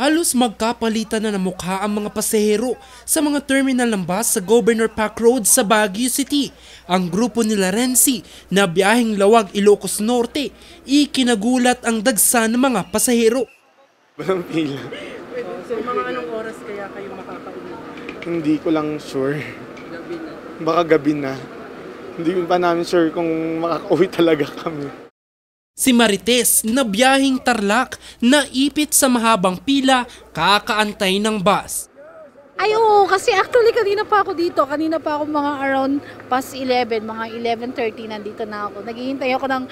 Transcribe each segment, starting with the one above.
Halos magkapalitan na ng mukha ang mga pasahero sa mga terminal ng bus sa Governor Park Road sa Baguio City. Ang grupo nila Renzi na biyaheng Lawag Ilocos Norte, ikinagulat ang dagsa ng mga pasahero. Walang pila. So mga anong oras kaya kayo makakauwi? Hindi ko lang sure. Gabi na. Baka gabi na. Hindi pa namin sure kung makakauwi talaga kami. Si Marites na biyahing Tarlac na ipit sa mahabang pila kakaantay ng bus. Ay, oo, kasi actually kanina pa ako dito. Kanina pa ako mga around past 11, mga 11.30 nandito na ako. Naghihintay ako ng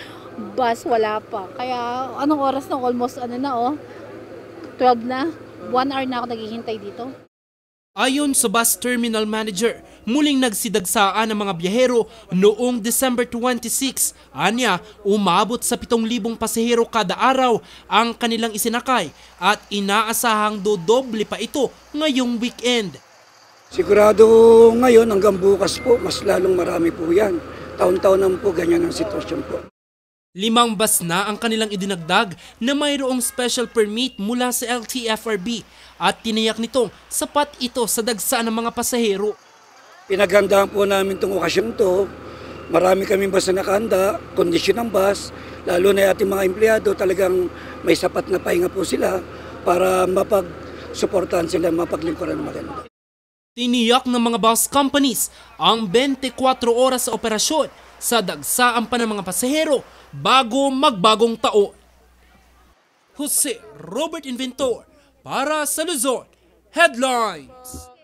bus, wala pa. Kaya anong oras na? Almost ano na oh, 12 na. One hour na ako naghihintay dito. Ayon sa bus terminal manager, muling nagsidagsaan ang mga biyahero noong December 26. Anya, umabot sa 7,000 pasahero kada araw ang kanilang isinakay at inaasahang dodoble pa ito ngayong weekend. Sigurado ngayon hanggang bukas po, mas lalong marami po yan. Taon-taon po ganyan ang sitwasyon po. Limang bus na ang kanilang idinagdag na mayroong special permit mula sa LTFRB at tiniyak nitong sapat ito sa dagsa ng mga pasahero. Pinaghandaan po namin itong okasyon to. Marami kaming bus na nakahanda, kondisyon ng bus, lalo na ating mga empleyado, talagang may sapat na pahinga po sila para mapag-suportahan sila, mapaglingkuran ng maganda. Tiniyak ng mga bus companies ang 24 oras sa operasyon sa dagsaan pa ng mga pasahero bago magbagong taon. Jose Robert Inventor para sa Luzon Headlines.